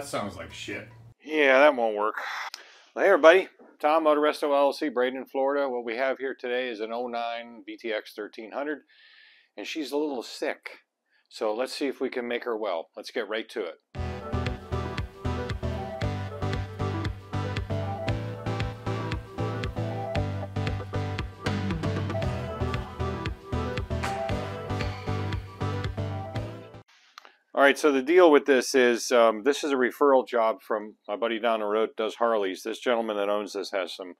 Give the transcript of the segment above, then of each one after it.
That sounds like shit. Yeah, that won't work. Well, hey, everybody. Tom, Moto-Resto LLC, Braden, Florida. What we have here today is an 09 VTX 1300, and she's a little sick. So let's see if we can make her well. Let's get right to it. All right, so the deal with this is um, this is a referral job from my buddy down the road does Harleys. This gentleman that owns this has some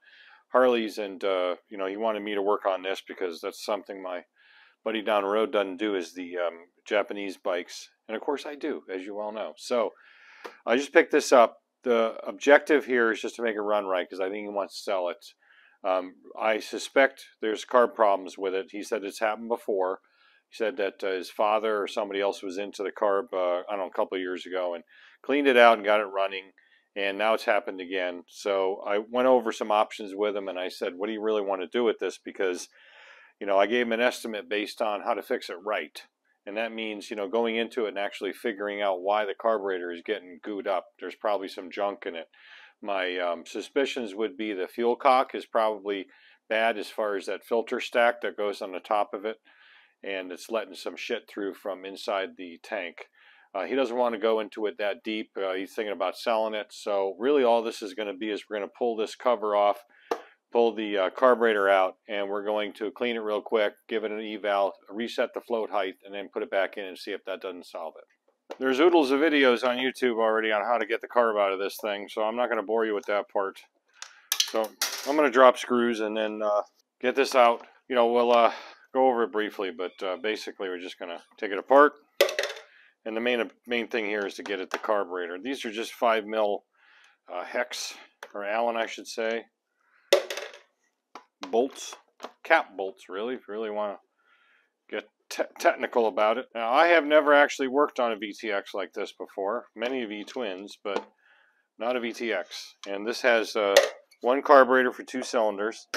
Harleys, and uh, you know he wanted me to work on this because that's something my buddy down the road doesn't do is the um, Japanese bikes, and of course I do, as you all know. So I just picked this up. The objective here is just to make it run right because I think he wants to sell it. Um, I suspect there's carb problems with it. He said it's happened before. He said that uh, his father or somebody else was into the carb, uh, I don't know, a couple of years ago and cleaned it out and got it running. And now it's happened again. So I went over some options with him and I said, what do you really want to do with this? Because, you know, I gave him an estimate based on how to fix it right. And that means, you know, going into it and actually figuring out why the carburetor is getting gooed up. There's probably some junk in it. My um, suspicions would be the fuel cock is probably bad as far as that filter stack that goes on the top of it and it's letting some shit through from inside the tank. Uh, he doesn't want to go into it that deep. Uh, he's thinking about selling it. So really all this is going to be is we're going to pull this cover off, pull the uh, carburetor out, and we're going to clean it real quick, give it an eval, reset the float height, and then put it back in and see if that doesn't solve it. There's oodles of videos on YouTube already on how to get the carb out of this thing, so I'm not going to bore you with that part. So I'm going to drop screws and then uh, get this out. You know, we'll uh, go over it briefly, but uh, basically we're just going to take it apart. And the main main thing here is to get at the carburetor. These are just 5 mil uh, hex, or Allen I should say, bolts, cap bolts really, if you really want to get te technical about it. Now I have never actually worked on a VTX like this before, many V-twins, but not a VTX. And this has uh, one carburetor for two cylinders.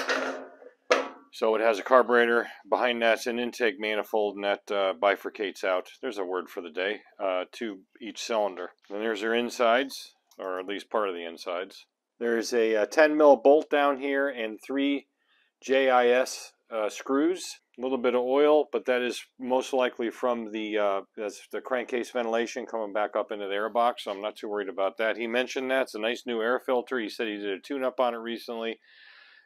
So it has a carburetor. Behind that's an intake manifold, and that uh, bifurcates out. There's a word for the day uh, to each cylinder. And there's your insides, or at least part of the insides. There's a, a uh, 10 mil bolt down here and three JIS uh, screws. A little bit of oil, but that is most likely from the uh, that's the crankcase ventilation coming back up into the airbox. So I'm not too worried about that. He mentioned that it's a nice new air filter. He said he did a tune-up on it recently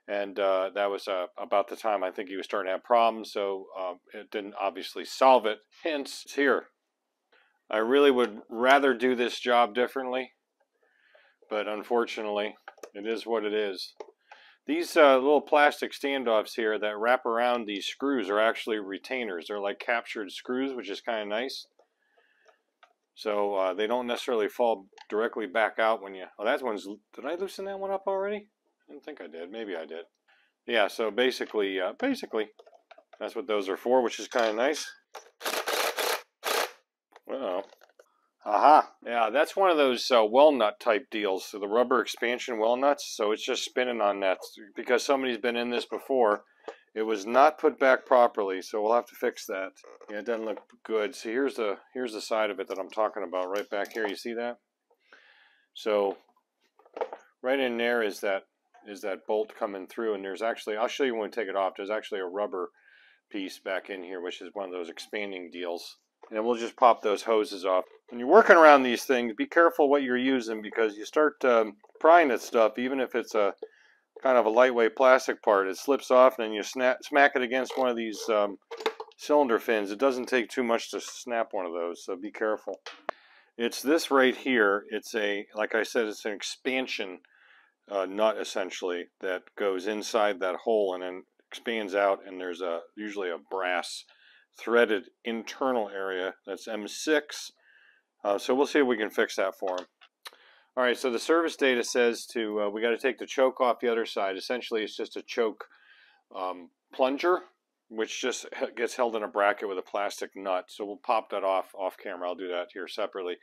and uh, that was uh, about the time I think he was starting to have problems. So um, it didn't obviously solve it. Hence, here. I really would rather do this job differently, but unfortunately, it is what it is. These uh, little plastic standoffs here that wrap around these screws are actually retainers. They're like captured screws, which is kind of nice. So uh, they don't necessarily fall directly back out when you... Oh, that one's... Did I loosen that one up already? I don't think I did. Maybe I did. Yeah, so basically, uh, basically, that's what those are for, which is kind of nice. Uh-oh. Aha. Yeah, that's one of those uh, well nut type deals. So the rubber expansion well nuts. So it's just spinning on that because somebody's been in this before. It was not put back properly, so we'll have to fix that. Yeah, it doesn't look good. See, here's the here's the side of it that I'm talking about right back here. You see that? So right in there is that is that bolt coming through and there's actually I'll show you when we take it off there's actually a rubber piece back in here which is one of those expanding deals. And we'll just pop those hoses off. When you're working around these things be careful what you're using because you start um, prying at stuff even if it's a kind of a lightweight plastic part it slips off and then you snap, smack it against one of these um, cylinder fins. It doesn't take too much to snap one of those so be careful. It's this right here. It's a like I said it's an expansion uh, nut essentially that goes inside that hole and then expands out and there's a usually a brass threaded internal area that's M6 uh, so we'll see if we can fix that for him all right so the service data says to uh, we got to take the choke off the other side. Essentially it's just a choke um, plunger which just gets held in a bracket with a plastic nut. So we'll pop that off off camera. I'll do that here separately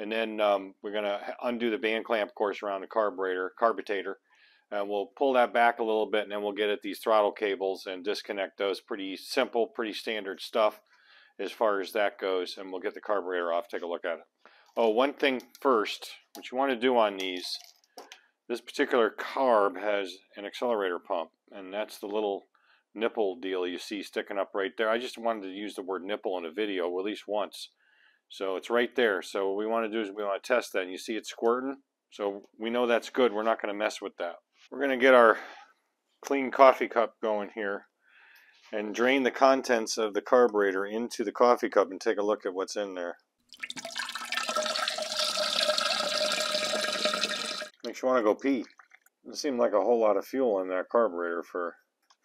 and then um, we're going to undo the band clamp, of course, around the carburetor, carburator. And we'll pull that back a little bit and then we'll get at these throttle cables and disconnect those. Pretty simple, pretty standard stuff as far as that goes. And we'll get the carburetor off, take a look at it. Oh, one thing first, what you want to do on these, this particular carb has an accelerator pump, and that's the little nipple deal you see sticking up right there. I just wanted to use the word nipple in a video at least once. So it's right there. So what we want to do is we want to test that. And you see it squirting. So we know that's good. We're not going to mess with that. We're going to get our clean coffee cup going here and drain the contents of the carburetor into the coffee cup and take a look at what's in there. Makes you want to go pee. It seemed like a whole lot of fuel in that carburetor for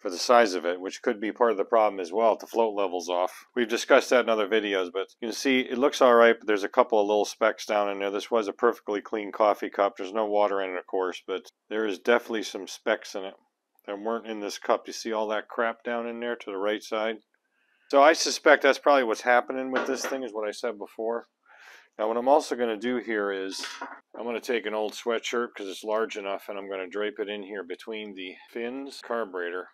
for the size of it, which could be part of the problem as well, the float level's off. We've discussed that in other videos, but you can see it looks all right, but there's a couple of little specks down in there. This was a perfectly clean coffee cup. There's no water in it, of course, but there is definitely some specks in it that weren't in this cup. You see all that crap down in there to the right side? So I suspect that's probably what's happening with this thing, is what I said before. Now what I'm also going to do here is I'm going to take an old sweatshirt because it's large enough and I'm going to drape it in here between the fins carburetor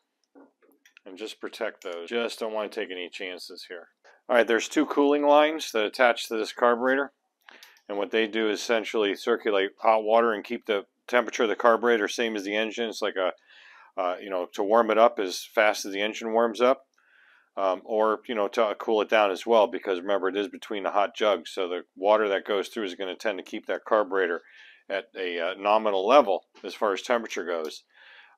and just protect those. Just don't want to take any chances here. Alright, there's two cooling lines that attach to this carburetor and what they do is essentially circulate hot water and keep the temperature of the carburetor same as the engine. It's like a, uh, you know, to warm it up as fast as the engine warms up um, or you know to cool it down as well because remember it is between the hot jugs so the water that goes through is going to tend to keep that carburetor at a uh, nominal level as far as temperature goes.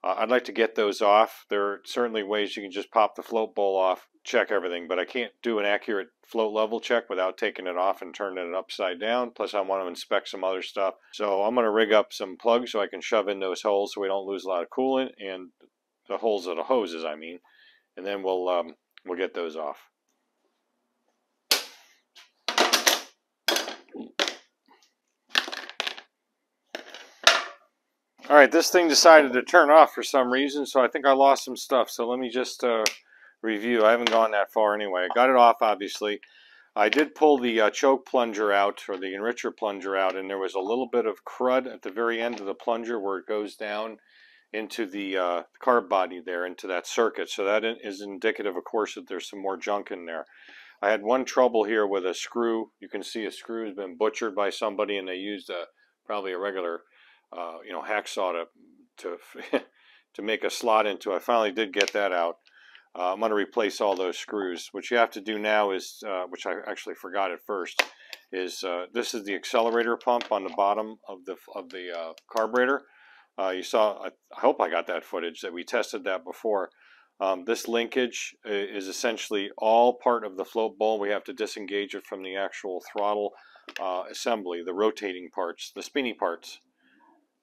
Uh, I'd like to get those off. There are certainly ways you can just pop the float bowl off, check everything, but I can't do an accurate float level check without taking it off and turning it upside down. Plus I want to inspect some other stuff. So I'm going to rig up some plugs so I can shove in those holes so we don't lose a lot of coolant and the holes of the hoses I mean. And then we'll um, We'll get those off. All right, this thing decided to turn off for some reason, so I think I lost some stuff. So let me just uh, review. I haven't gone that far anyway. I got it off, obviously. I did pull the uh, choke plunger out, or the enricher plunger out, and there was a little bit of crud at the very end of the plunger where it goes down into the uh, carb body there, into that circuit. So that is indicative, of course, that there's some more junk in there. I had one trouble here with a screw. You can see a screw has been butchered by somebody, and they used a probably a regular, uh, you know, hacksaw to to to make a slot into. I finally did get that out. Uh, I'm going to replace all those screws. What you have to do now is, uh, which I actually forgot at first, is uh, this is the accelerator pump on the bottom of the of the uh, carburetor. Uh, you saw, I, hope I got that footage that we tested that before. Um, this linkage is essentially all part of the float bowl. We have to disengage it from the actual throttle assembly, the rotating parts, the spinny parts.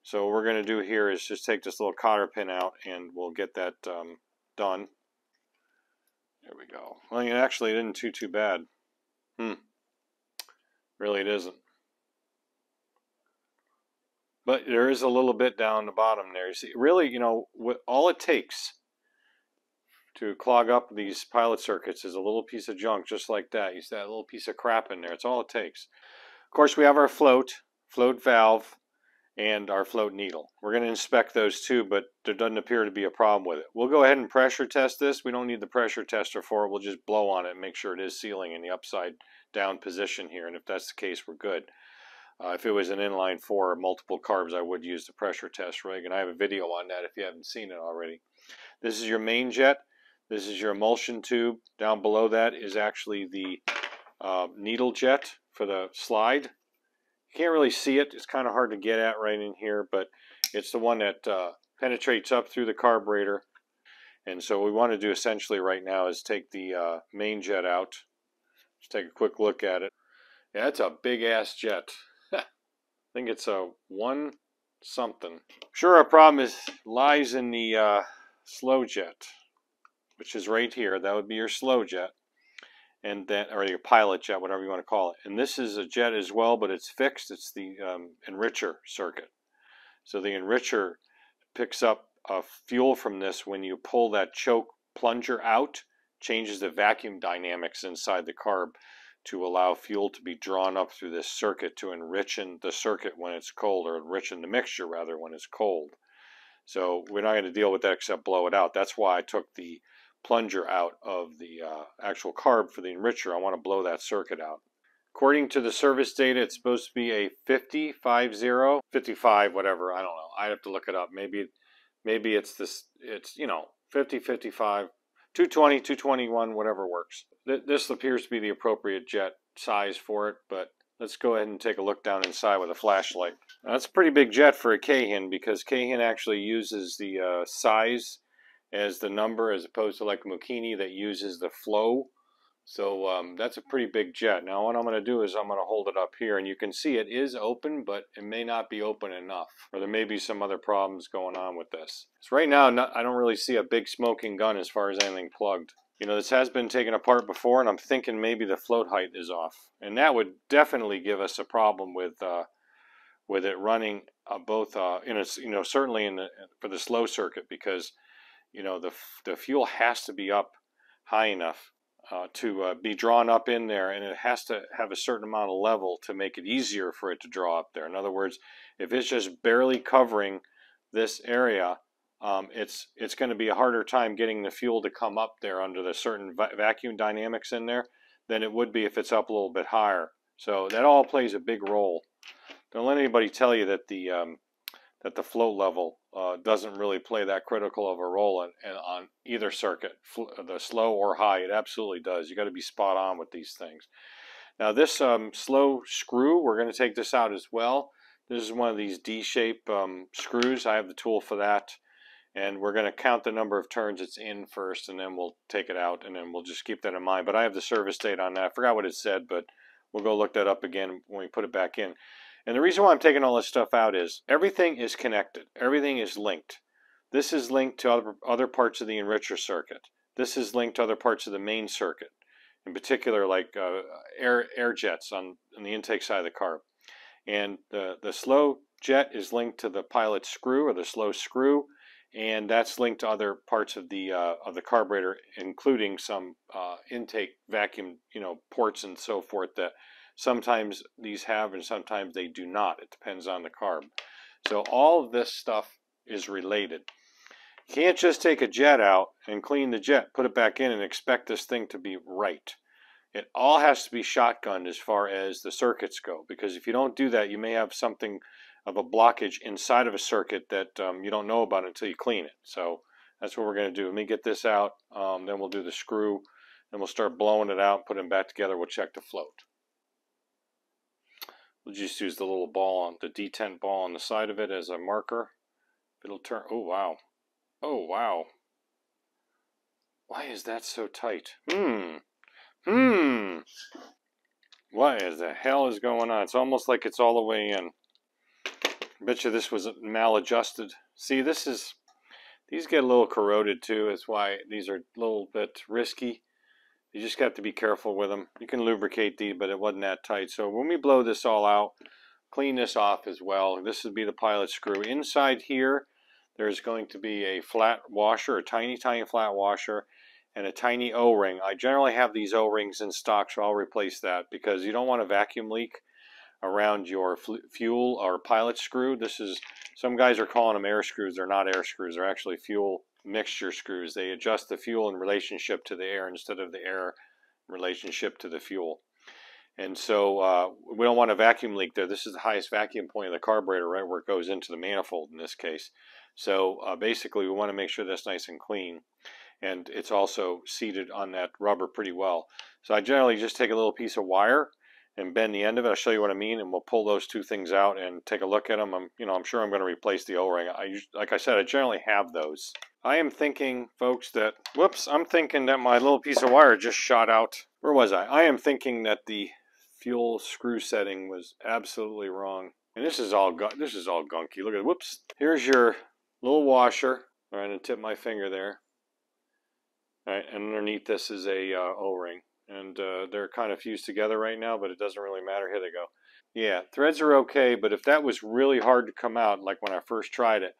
So what we're going to do here is just take this little cotter pin out and we'll get that um, done. There we go. Well, it actually didn't too, too bad. Hmm. Really it isn't. But there is a little bit down the bottom there. You see, really, you know, what all it takes to clog up these pilot circuits is a little piece of junk just like that. You see that little piece of crap in there. It's all it takes. Of course, we have our float, float valve, and our float needle. We're going to inspect those too, but there doesn't appear to be a problem with it. We'll go ahead and pressure test this. We don't need the pressure tester for it. We'll just blow on it and make sure it is sealing in the upside down position here. And if that's the case, we're good. Uh, if it was an inline four or multiple carbs, I would use the pressure test rig, and I have a video on that if you haven't seen it already. This is your main jet. This is your emulsion tube. Down below that is actually the uh, needle jet for the slide. You can't really see it. It's kind of hard to get at right in here, but it's the one that uh, penetrates up through the carburetor. And so what we want to do essentially right now is take the uh, main jet out. Just take a quick look at it. Yeah, it's a big ass jet. I think it's a one something. Sure, our problem is lies in the uh, slow jet, which is right here. That would be your slow jet, and then or your pilot jet, whatever you want to call it. And this is a jet as well, but it's fixed. It's the um, enricher circuit. So the enricher picks up uh, fuel from this when you pull that choke plunger out, changes the vacuum dynamics inside the carb to allow fuel to be drawn up through this circuit to enrich in the circuit when it's cold, or enrich the mixture rather when it's cold. So we're not going to deal with that except blow it out. That's why I took the plunger out of the uh, actual carb for the enricher. I want to blow that circuit out. according to the service data, it's supposed to be a 50, 50, 55, whatever. I don't know. I'd have to look it up. Maybe, maybe it's this, it's, you know, 50, 55, 220, 221, whatever works. This appears to be the appropriate jet size for it, but let's go ahead and take a look down inside with a flashlight. Now, that's a pretty big jet for a Keihin because Keihin actually uses the uh, size as the number as opposed to like Mikuni that uses the flow. So um, that's a pretty big jet. Now what I'm going to do is I'm going to hold it up here and you can see it is open but it may not be open enough or there may be some other problems going on with this. So right now not, I don't really see a big smoking gun as far as anything plugged. You know this has been taken apart before and I'm thinking maybe the float height is off and that would definitely give us a problem with uh, with it running uh, both uh, in a, you know certainly in the for the slow circuit because you know, the, the fuel has to be up high enough uh, to uh, be drawn up in there and it has to have a certain amount of level to make it easier for it to draw up there. In other words, if it's just barely covering this area, um, it's it's going to be a harder time getting the fuel to come up there under the certain va vacuum dynamics in there than it would be if it's up a little bit higher. So that all plays a big role. Don't let anybody tell you that the um, that the float level uh, doesn't really play that critical of a role in, in, on either circuit, the slow or high. It absolutely does. You got to be spot on with these things. Now this um, slow screw, we're going to take this out as well. This is one of these D-shape um, screws. I have the tool for that. And we're going to count the number of turns it's in first, and then we'll take it out, and then we'll just keep that in mind. But I have the service date on that. I forgot what it said, but we'll go look that up again when we put it back in. And the reason why I'm taking all this stuff out is everything is connected. Everything is linked. This is linked to other, other parts of the enricher circuit. This is linked to other parts of the main circuit. In particular, like uh, air, air jets on, on the intake side of the car. And the, the slow jet is linked to the pilot screw or the slow screw and that's linked to other parts of the uh, of the carburetor, including some uh, intake vacuum, you know, ports and so forth that Sometimes these have and sometimes they do not. It depends on the carb. So all of this stuff is related. You can't just take a jet out and clean the jet, put it back in and expect this thing to be right. It all has to be shotgunned as far as the circuits go because if you don't do that, you may have something of a blockage inside of a circuit that um, you don't know about until you clean it. So that's what we're going to do. Let me get this out, um, then we'll do the screw, and we'll start blowing it out, put them back together. We'll check the float. We'll just use the little ball on the detent ball on the side of it as a marker. It'll turn. Oh wow. Oh wow. Why is that so tight? Hmm. Hmm. What the hell is going on? It's almost like it's all the way in. I bet you this was maladjusted. See, this is, these get a little corroded too. That's why these are a little bit risky. You just got to be careful with them. You can lubricate these, but it wasn't that tight. So when we blow this all out, clean this off as well. This would be the pilot screw. Inside here, there's going to be a flat washer, a tiny, tiny flat washer, and a tiny O-ring. I generally have these O-rings in stock, so I'll replace that because you don't want a vacuum leak around your fuel or pilot screw. This is, some guys are calling them air screws. They're not air screws. They're actually fuel mixture screws. They adjust the fuel in relationship to the air instead of the air relationship to the fuel. And so uh, we don't want a vacuum leak there. This is the highest vacuum point of the carburetor, right where it goes into the manifold in this case. So uh, basically we want to make sure that's nice and clean. And it's also seated on that rubber pretty well. So I generally just take a little piece of wire and bend the end of it. I'll show you what I mean, and we'll pull those two things out and take a look at them. I'm, you know, I'm sure I'm going to replace the O-ring. I, like I said, I generally have those. I am thinking, folks, that, whoops, I'm thinking that my little piece of wire just shot out. Where was I? I am thinking that the fuel screw setting was absolutely wrong. And this is all this is all gunky. Look at, whoops. Here's your little washer. I'm going to tip my finger there. All right, and underneath this is a uh, O-ring and uh, they're kind of fused together right now, but it doesn't really matter. Here they go. Yeah, threads are okay, but if that was really hard to come out, like when I first tried it,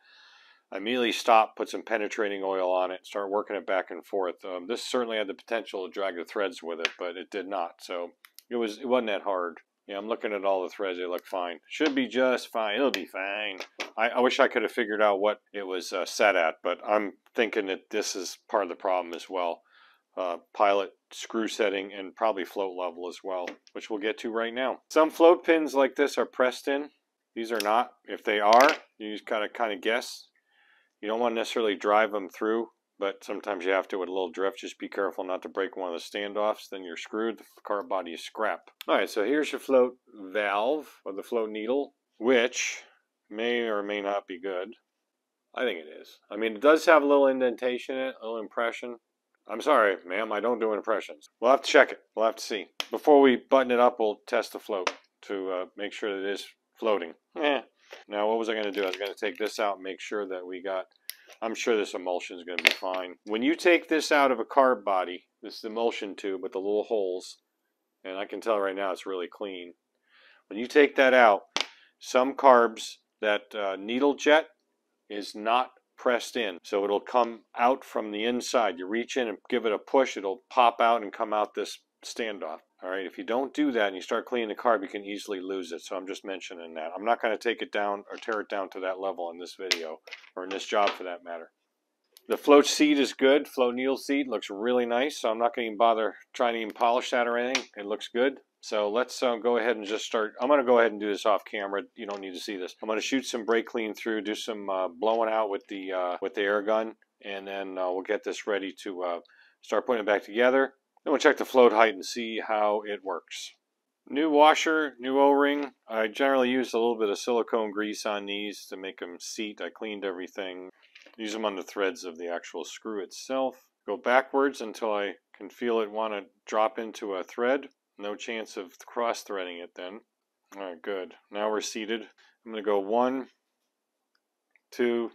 I immediately stopped, put some penetrating oil on it, start working it back and forth. Um, this certainly had the potential to drag the threads with it, but it did not. So it was it wasn't that hard. Yeah, I'm looking at all the threads. They look fine. Should be just fine. It'll be fine. I, I wish I could have figured out what it was uh, set at, but I'm thinking that this is part of the problem as well. uh, pilot screw setting and probably float level as well, which we'll get to right now. Some float pins like this are pressed in. These are not. If they are, you just gotta kind of guess. You don't want to necessarily drive them through, but sometimes you have to with a little drift. Just be careful not to break one of the standoffs, then you're screwed. The carb body is scrap. All right, so here's your float valve or the float needle, which may or may not be good. I think it is. I mean, it does have a little indentation in it, a little impression. I'm sorry, ma'am, I don't do impressions. We'll have to check it. We'll have to see. Before we button it up, we'll test the float to uh, make sure that it is floating. Eh. Now, what was I going to do? I was going to take this out and make sure that we got, I'm sure this emulsion is going to be fine. When you take this out of a carb body, this emulsion tube with the little holes, and I can tell right now it's really clean. When you take that out, some carbs, that uh, needle jet is not pressed in. So it'll come out from the inside. You reach in and give it a push, it'll pop out and come out this standoff. All right, if you don't do that and you start cleaning the carb, you can easily lose it. So I'm just mentioning that. I'm not going to take it down or tear it down to that level in this video or in this job for that matter. The float seat is good. Float needle seat looks really nice. So I'm not going to even bother trying to even polish that or anything. It looks good. So let's uh, go ahead and just start. I'm going to go ahead and do this off camera. You don't need to see this. I'm going to shoot some brake clean through, do some uh, blowing out with the uh, with the air gun, and then uh, we'll get this ready to uh, start putting it back together. Then we'll check the float height and see how it works. New washer, new O-ring. I generally use a little bit of silicone grease on these to make them seat. I cleaned everything. Use them on the threads of the actual screw itself. Go backwards until I can feel it want to drop into a thread. No chance of cross-threading it then. All right, good. Now we're seated. I'm going to go one, two.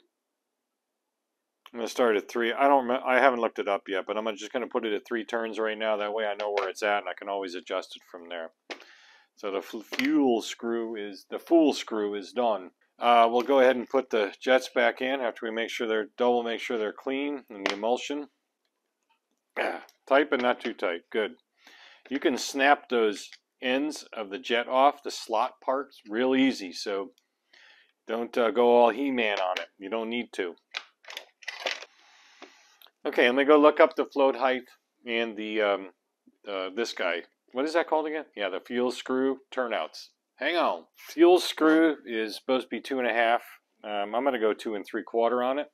I'm going to start at three. I don't. I haven't looked it up yet, but I'm just going to put it at three turns right now. That way, I know where it's at, and I can always adjust it from there. So the fuel screw is the full screw is done. Uh, we'll go ahead and put the jets back in after we make sure they're double, make sure they're clean and the emulsion. tight but not too tight. Good. You can snap those ends of the jet off, the slot parts, real easy. So don't uh, go all He-Man on it. You don't need to. Okay, let me go look up the float height and the um, uh, this guy. What is that called again? Yeah, the fuel screw turnouts. Hang on. Fuel screw is supposed to be two and a half. Um, I'm going to go two and three quarter on it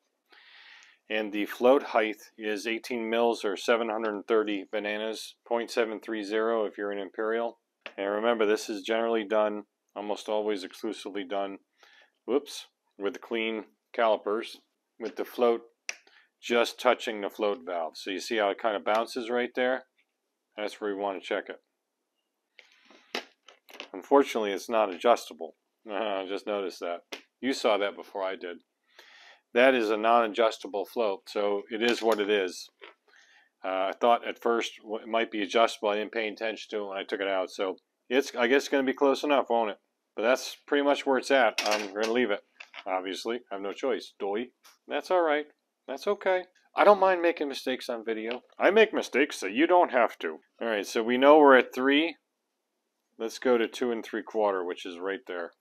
and the float height is 18 mils or 730 bananas 0.730 if you're an imperial and remember this is generally done almost always exclusively done whoops with clean calipers with the float just touching the float valve so you see how it kind of bounces right there that's where we want to check it unfortunately it's not adjustable I just noticed that you saw that before I did that is a non-adjustable float, so it is what it is. Uh, I thought at first it might be adjustable. I didn't pay attention to it when I took it out, so it's I guess it's going to be close enough, won't it? But that's pretty much where it's at. I'm going to leave it. Obviously, I have no choice. Doy. That's all right. That's okay. I don't mind making mistakes on video. I make mistakes, so you don't have to. All right, so we know we're at three. Let's go to two and three quarter, which is right there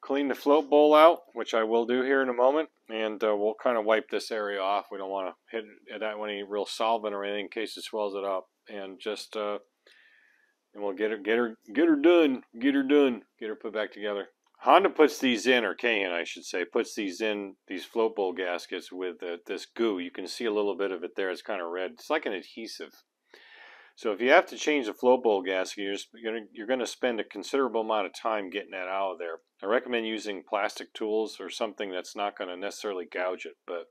clean the float bowl out, which I will do here in a moment, and uh, we'll kind of wipe this area off. We don't want to hit that with any real solvent or anything in case it swells it up, and just uh, and we'll get her, get her, get her done, get her done, get her put back together. Honda puts these in, or Keihin, I should say, puts these in these float bowl gaskets with uh, this goo. You can see a little bit of it there. It's kind of red. It's like an adhesive. So if you have to change the float bowl gasket, you're gonna, you're going to spend a considerable amount of time getting that out of there. I recommend using plastic tools or something that's not going to necessarily gouge it, but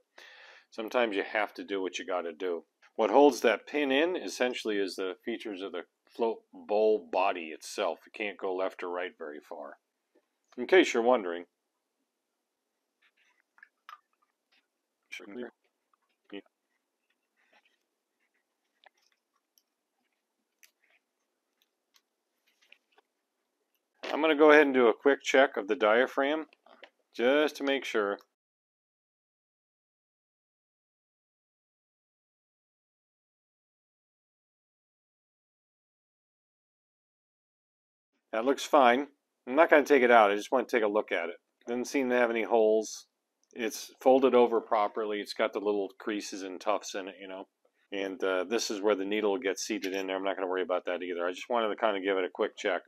sometimes you have to do what you got to do. What holds that pin in essentially is the features of the float bowl body itself. It can't go left or right very far. In case you're wondering. I'm going to go ahead and do a quick check of the diaphragm just to make sure. That looks fine. I'm not going to take it out. I just want to take a look at it. Doesn't seem to have any holes. It's folded over properly. It's got the little creases and tufts in it, you know. And uh, this is where the needle gets seated in there. I'm not going to worry about that either. I just wanted to kind of give it a quick check.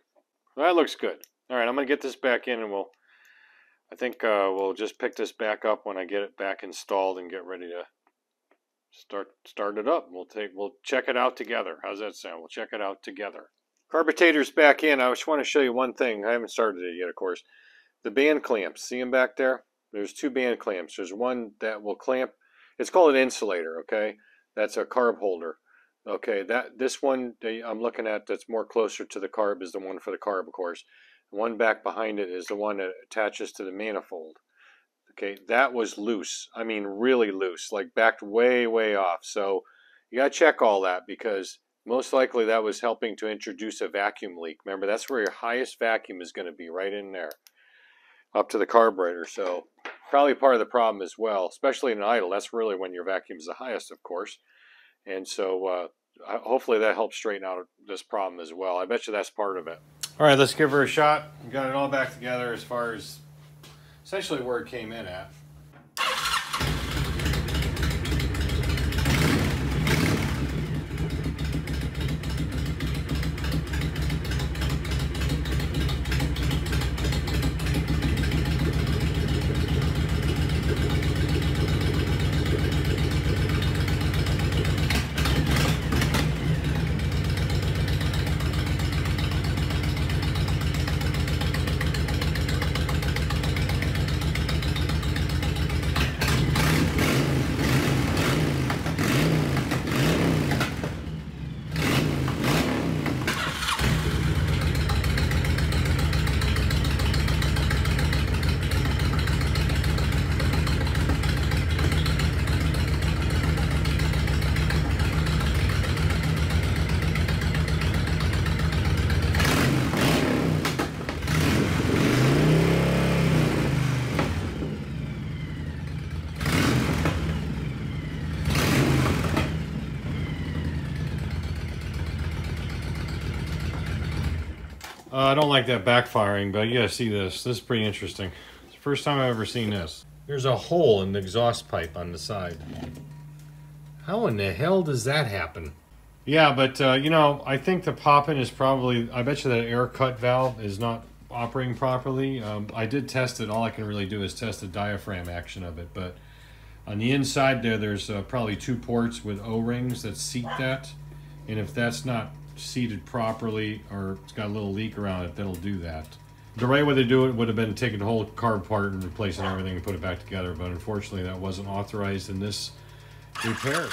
That looks good. All right, I'm going to get this back in and we'll, I think uh, we'll just pick this back up when I get it back installed and get ready to start start it up. We'll take we'll check it out together. How's that sound? We'll check it out together. Carburator's back in. I just want to show you one thing. I haven't started it yet, of course. The band clamps. See them back there? There's two band clamps. There's one that will clamp. It's called an insulator, okay? That's a carb holder. Okay, that this one I'm looking at that's more closer to the carb is the one for the carb, of course. The one back behind it is the one that attaches to the manifold. Okay, that was loose. I mean, really loose, like backed way, way off. So you got to check all that because most likely that was helping to introduce a vacuum leak. Remember, that's where your highest vacuum is going to be, right in there, up to the carburetor. So probably part of the problem as well, especially in idle. That's really when your vacuum is the highest, of course. And so uh, hopefully that helps straighten out this problem as well. I bet you that's part of it. All right, let's give her a shot. We got it all back together as far as essentially where it came in at. I don't like that backfiring, but you gotta see this. This is pretty interesting. It's the first time I've ever seen this. There's a hole in the exhaust pipe on the side. How in the hell does that happen? Yeah, but uh, you know, I think the popping is probably, I bet you that air cut valve is not operating properly. Um, I did test it. All I can really do is test the diaphragm action of it. But on the inside there, there's uh, probably two ports with O-rings that seat that. And if that's not seated properly or it's got a little leak around it, that'll do that. The right way to do it would have been taking the whole car apart and replacing everything and put it back together, but unfortunately that wasn't authorized in this repair.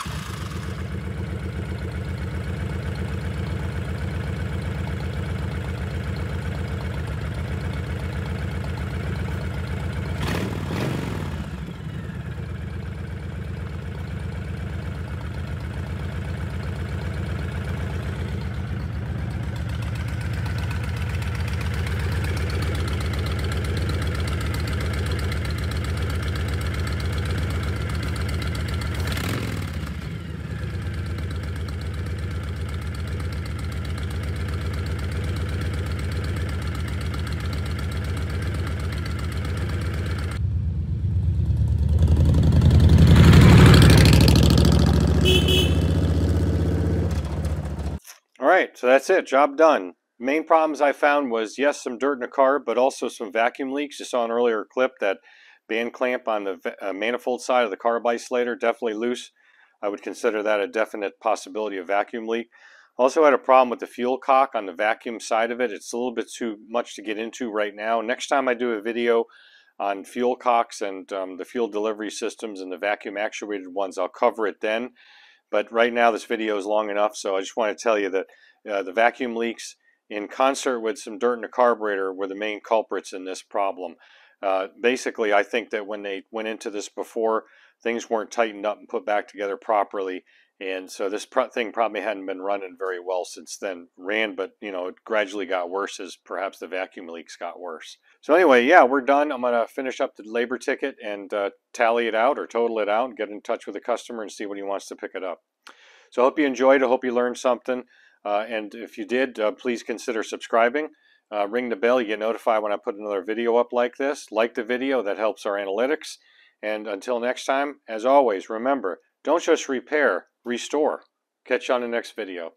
right, so that's it. Job done. Main problems I found was, yes, some dirt in the car, but also some vacuum leaks. You saw an earlier clip that band clamp on the uh, manifold side of the carb isolator, definitely loose. I would consider that a definite possibility of vacuum leak. Also had a problem with the fuel cock on the vacuum side of it. It's a little bit too much to get into right now. Next time I do a video on fuel cocks and um, the fuel delivery systems and the vacuum actuated ones, I'll cover it then. But right now this video is long enough, so I just want to tell you that uh, the vacuum leaks in concert with some dirt in the carburetor were the main culprits in this problem. Uh, basically, I think that when they went into this before, things weren't tightened up and put back together properly. And so this thing probably hadn't been running very well since then. Ran, but you know, it gradually got worse as perhaps the vacuum leaks got worse. So anyway, yeah, we're done. I'm gonna finish up the labor ticket and uh, tally it out or total it out and get in touch with the customer and see when he wants to pick it up. So I hope you enjoyed. I hope you learned something. Uh, and if you did, uh, please consider subscribing. Uh, ring the bell, you get notified when I put another video up like this. Like the video, that helps our analytics. And until next time, as always, remember, Don't just repair, restore. Catch you on the next video.